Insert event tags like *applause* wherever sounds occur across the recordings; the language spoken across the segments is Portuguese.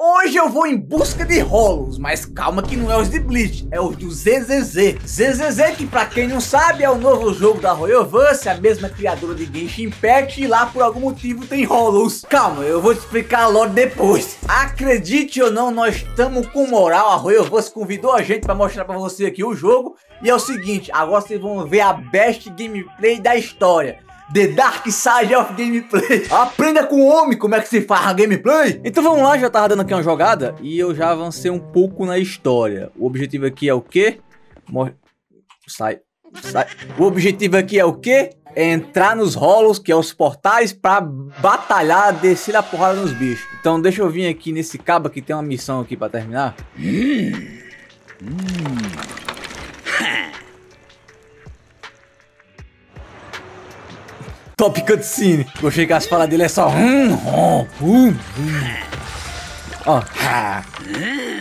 Hoje eu vou em busca de rolos, mas calma que não é os de Bleach, é os do ZZZ. ZZZ que pra quem não sabe é o novo jogo da Royalverse, a mesma criadora de Genshin Impact e lá por algum motivo tem rolos. Calma, eu vou te explicar logo depois. Acredite ou não, nós estamos com moral, a Royalverse convidou a gente pra mostrar pra você aqui o jogo. E é o seguinte, agora vocês vão ver a best gameplay da história. The Dark Side of Gameplay. Aprenda com o homem como é que se faz a gameplay. Então vamos lá, já tava dando aqui uma jogada e eu já avancei um pouco na história. O objetivo aqui é o quê? Mor sai, sai. O objetivo aqui é o quê? É entrar nos rolos, que é os portais, pra batalhar, descer a porrada nos bichos. Então deixa eu vir aqui nesse cabo que tem uma missão aqui pra terminar. Hum. Hum. Top cutscene. Gostei que as falas dele é só. Hum, hum, hum, Ó.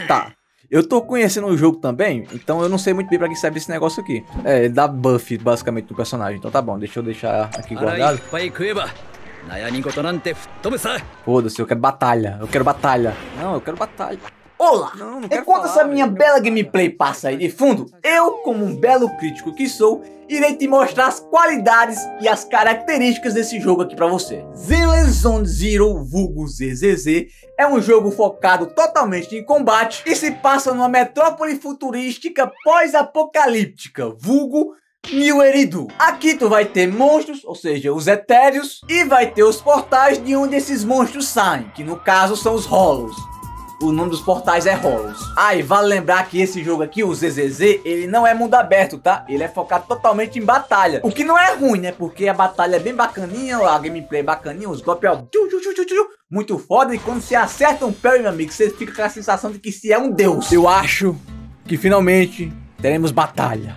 Tá. Eu tô conhecendo o jogo também, então eu não sei muito bem pra que serve esse negócio aqui. É, ele dá buff basicamente no personagem. Então tá bom, deixa eu deixar aqui guardado. Foda-se, eu quero batalha. Eu quero batalha. Não, eu quero batalha. Olá! Não, não Enquanto falar, essa minha bela gameplay passa aí de fundo, eu, como um belo crítico que sou, irei te mostrar as qualidades e as características desse jogo aqui pra você. Zenless Zone Zero, vulgo ZZZ, é um jogo focado totalmente em combate e se passa numa metrópole futurística pós-apocalíptica, vulgo New Eridu. Aqui tu vai ter monstros, ou seja, os etéreos, e vai ter os portais de onde esses monstros saem, que no caso são os Hollows o nome dos portais é Horus. Ah, e vale lembrar que esse jogo aqui, o ZZZ, ele não é mundo aberto, tá? Ele é focado totalmente em batalha. O que não é ruim, né? Porque a batalha é bem bacaninha, a gameplay é bacaninha, os golpes é muito foda. E quando você acerta um pé, meu amigo, você fica com a sensação de que se é um deus. Eu acho que finalmente teremos batalha.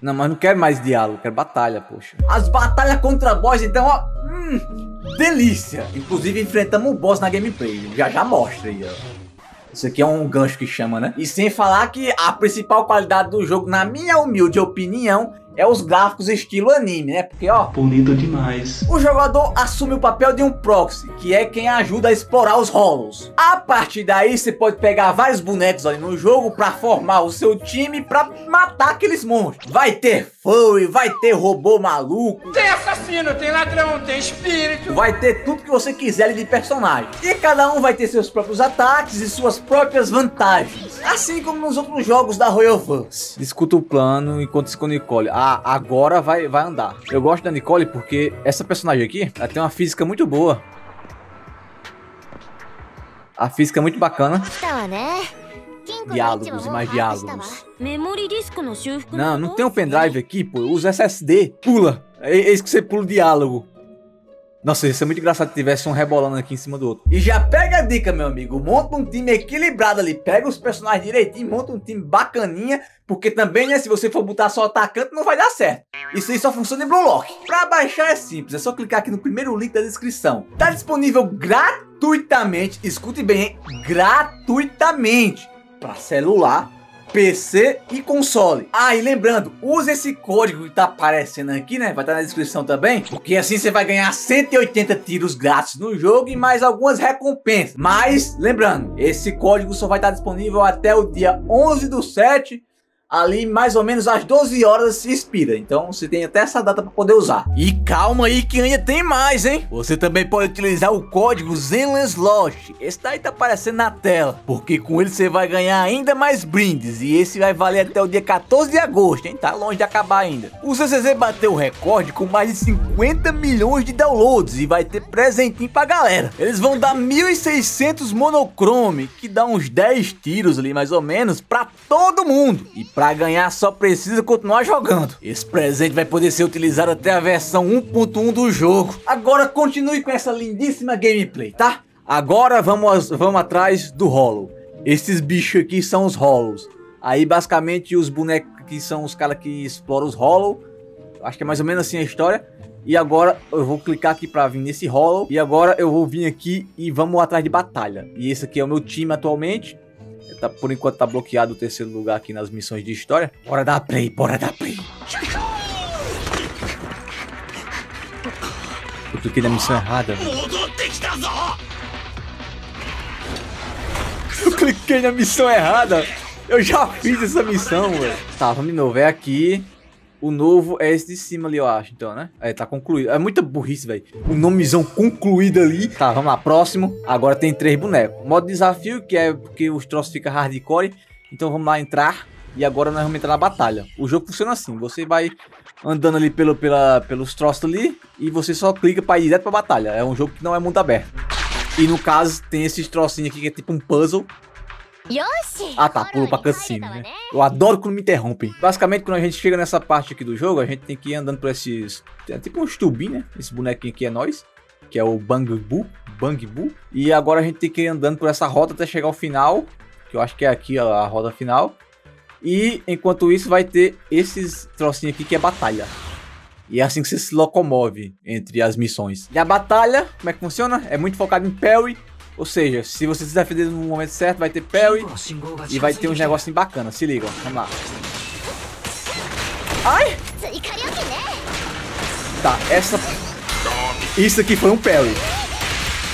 Não, mas não quero mais diálogo, quero batalha, poxa. As batalhas contra boss, então, ó. Hum, delícia. Inclusive enfrentamos o boss na gameplay. Já já mostra aí, ó. Isso aqui é um gancho que chama, né? E sem falar que a principal qualidade do jogo, na minha humilde opinião, é os gráficos estilo anime, né? Porque, ó... Polido demais. O jogador assume o papel de um proxy, que é quem ajuda a explorar os rolos. A partir daí, você pode pegar vários bonecos ali no jogo pra formar o seu time pra matar aqueles monstros. Vai ter furry, vai ter robô maluco. Tem assassino, tem ladrão, tem espírito. Vai ter tudo que você quiser ali de personagem. E cada um vai ter seus próprios ataques e suas próprias vantagens. Assim como nos outros jogos da Royal Verse. Discuta o plano enquanto se com Nicole. Ah, agora vai, vai andar. Eu gosto da Nicole porque essa personagem aqui, ela tem uma física muito boa. A física é muito bacana. Diálogos e mais diálogos. Não, não tem um pendrive aqui, pô. Usa SSD. Pula. É, é isso que você pula o diálogo. Nossa, isso é muito engraçado se tivesse um rebolando aqui em cima do outro. E já pega a dica, meu amigo. Monta um time equilibrado ali. Pega os personagens direitinho, monta um time bacaninha. Porque também, né, se você for botar só atacante, não vai dar certo. Isso aí só funciona em Blue Lock. Pra baixar é simples, é só clicar aqui no primeiro link da descrição. Tá disponível gratuitamente, escute bem, hein? gratuitamente. Para celular, PC e console. Ah, e lembrando, use esse código que tá aparecendo aqui, né? Vai estar tá na descrição também, porque assim você vai ganhar 180 tiros grátis no jogo e mais algumas recompensas. Mas, lembrando, esse código só vai estar tá disponível até o dia 11 do 7 ali mais ou menos às 12 horas se expira. Então você tem até essa data para poder usar. E calma aí que ainda tem mais, hein? Você também pode utilizar o código Zenless Lost. Esse daí tá aparecendo na tela, porque com ele você vai ganhar ainda mais brindes e esse vai valer até o dia 14 de agosto, hein? Tá longe de acabar ainda. O CCZ bateu o recorde com mais de 50 milhões de downloads e vai ter presentinho pra galera. Eles vão dar 1.600 monochrome, que dá uns 10 tiros ali mais ou menos para todo mundo. E para ganhar só precisa continuar jogando. Esse presente vai poder ser utilizado até a versão 1.1 do jogo. Agora continue com essa lindíssima gameplay, tá? Agora vamos, vamos atrás do Hollow. Esses bichos aqui são os Hollows. Aí basicamente os bonecos que são os caras que exploram os Hollow. Acho que é mais ou menos assim a história. E agora eu vou clicar aqui para vir nesse Hollow. E agora eu vou vir aqui e vamos atrás de batalha. E esse aqui é o meu time atualmente. Tá, por enquanto tá bloqueado o terceiro lugar aqui nas missões de história. Bora dar play, bora dar play. Eu cliquei na missão errada. Eu cliquei na missão errada. Eu já fiz essa missão, velho. Tá, vamos de novo. É aqui. O novo é esse de cima ali, eu acho, então, né? É, tá concluído. É muita burrice, velho. O nomezão concluído ali. Tá, vamos lá. Próximo. Agora tem três bonecos. Modo desafio, que é porque os troços ficam hardcore. Então vamos lá entrar. E agora nós vamos entrar na batalha. O jogo funciona assim. Você vai andando ali pelo, pela, pelos troços ali. E você só clica pra ir direto pra batalha. É um jogo que não é mundo aberto. E no caso, tem esses trocinhos aqui que é tipo um puzzle. Ah tá, pulo pra cutscene, né? Eu adoro quando me interrompem. Basicamente, quando a gente chega nessa parte aqui do jogo, a gente tem que ir andando por esses... É tipo um tubinhos, né? Esse bonequinho aqui é nós. Que é o Bang Boo. Bang Boo. E agora a gente tem que ir andando por essa rota até chegar ao final. Que eu acho que é aqui a, a roda final. E enquanto isso vai ter esses trocinhos aqui que é batalha. E é assim que você se locomove entre as missões. E a batalha, como é que funciona? É muito focado em parry ou seja, se você se defender no momento certo, vai ter parry e vai ter uns negocinhos bacanas. Se ligam, vamos lá. Ai! Tá, essa... Isso aqui foi um parry.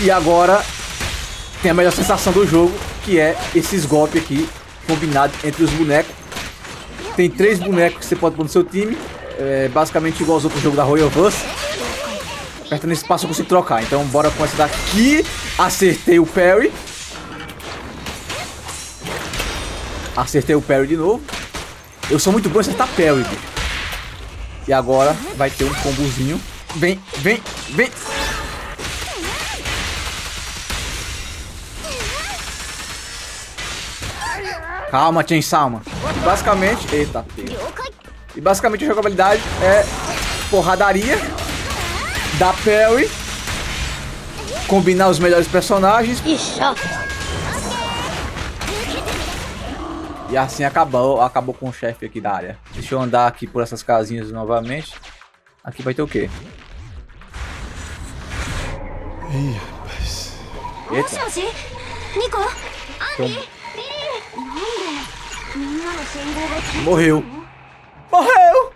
E agora tem a melhor sensação do jogo, que é esses golpes aqui combinados entre os bonecos. Tem três bonecos que você pode pôr no seu time. É basicamente igual aos outros jogos da Royal Bus. Apertando esse espaço eu consigo trocar. Então bora com essa daqui. Acertei o parry. Acertei o parry de novo. Eu sou muito bom em acertar parry, bicho. E agora vai ter um combozinho. Vem, vem, vem. Calma, Chain Salma. Basicamente... Eita, E basicamente a jogabilidade é porradaria da parry, combinar os melhores personagens. E assim acabou, acabou com o chefe aqui da área. Deixa eu andar aqui por essas casinhas novamente. Aqui vai ter o quê? Ih, rapaz. Eita. Morreu. Morreu!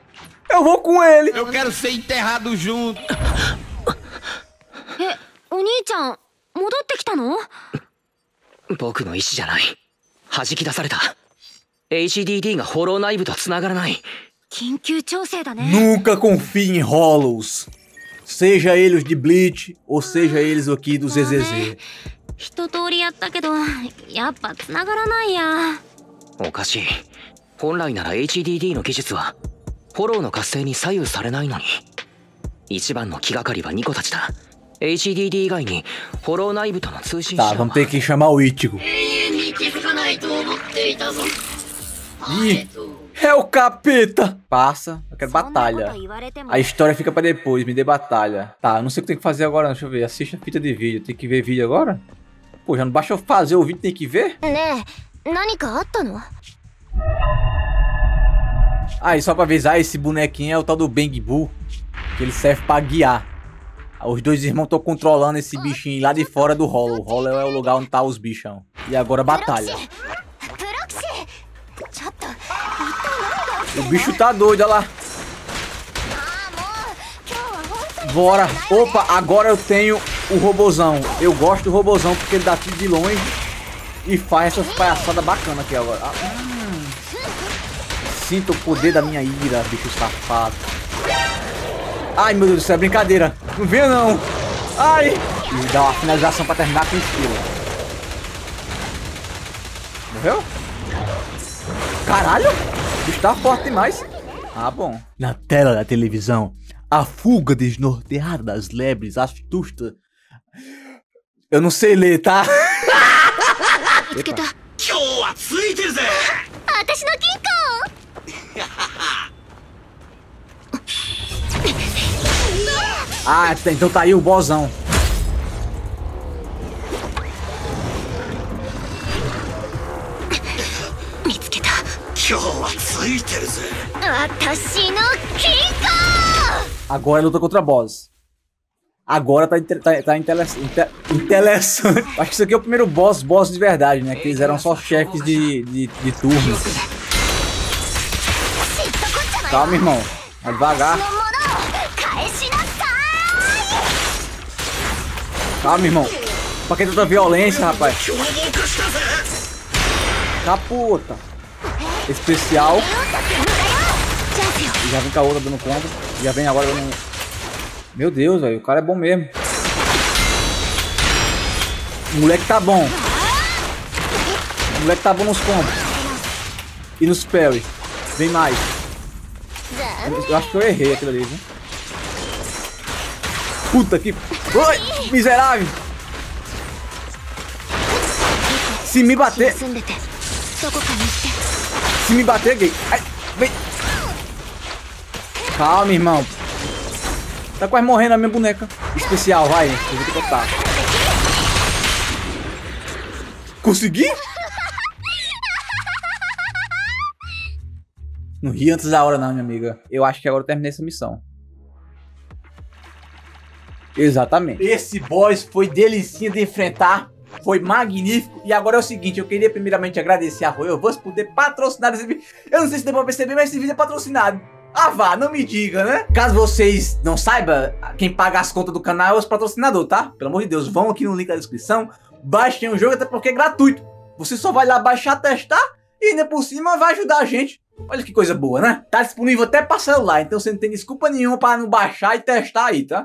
Eu vou com ele. Eu quero ser enterrado junto. ゃん、戻ってきたの？僕の意思じゃない。弾き出された。HDD がホロー内部と繋がらない。緊急調整だね。Nunca confie em Hollows. Seja eles de Bleach ou seja eles aqui do ZZZ. 一通りやったけど、やっぱ繋がらないや。おかしい。本来なら HDD の技術はフォローの活性に左右されないのに一番の気がかりはニコたちだ HDD 以外にフォロー内部との通信 Tá, vamos ter que chamar o Ichigo. Ih, é o capeta! Passa, eu quero batalha. A história fica pra depois, me dê batalha. Tá, eu não sei o que tem que fazer agora, deixa eu ver. Assista a fita de vídeo, tem que ver vídeo agora? Pô, já não basta eu fazer o vídeo, tem que ver? Né, 何かあったの Ah, e só pra avisar, esse bonequinho é o tal do Bang Boo, que ele serve pra guiar. Os dois irmãos estão controlando esse bichinho lá de fora do Hollow. O Hollow é o lugar onde tá os bichão. E agora batalha. O bicho tá doido, olha lá. Bora. Opa, agora eu tenho o robozão. Eu gosto do robozão porque ele dá tiro de longe e faz essas palhaçadas bacanas aqui agora. Ah, hum. Sinta o poder da minha ira, bicho safado. Ai, meu Deus céu, é brincadeira. Não venha, não. Ai. E dá uma finalização pra terminar com estilo. Morreu? Caralho. O bicho tá forte demais. Ah, bom. Na tela da televisão, a fuga desnorteada das lebres astusta. Eu não sei ler, tá? 見 *laughs* Ah, então tá aí o bozão. Agora luta contra boss. Agora tá, tá, tá interessante. *laughs* Acho que isso aqui é o primeiro boss, boss de verdade, né? Que eles eram só chefes de, de, de turno. Calma, irmão. Vai devagar. Calma, irmão. Pra que tanta violência, rapaz? Capota. Especial. Já vem com a outra dando conta. Já vem agora dando... Meu Deus, velho. O cara é bom mesmo. O moleque tá bom. O moleque tá bom nos combos. E nos parry. Vem mais. Eu acho que eu errei aquilo ali, viu? Puta que... Oi, miserável! Se me bater... Se me bater, gay. Ai, vem. Calma, irmão. Tá quase morrendo a minha boneca. Especial, vai. Eu vou. Consegui? Não ri antes da hora não, minha amiga. Eu acho que agora eu terminei essa missão. Exatamente. Esse boss foi delicinha de enfrentar. Foi magnífico. E agora é o seguinte, eu queria primeiramente agradecer a Royal Voice por ter patrocinado esse vídeo. Eu não sei se deu pra perceber, mas esse vídeo é patrocinado. Ah vá, não me diga, né? Caso vocês não saibam, quem paga as contas do canal é os patrocinadores, tá? Pelo amor de Deus, vão aqui no link da descrição, baixem o jogo, até porque é gratuito. Você só vai lá baixar, testar e ainda por cima vai ajudar a gente. Olha que coisa boa, né? Tá disponível até para celular, então você não tem desculpa nenhuma para não baixar e testar aí, tá?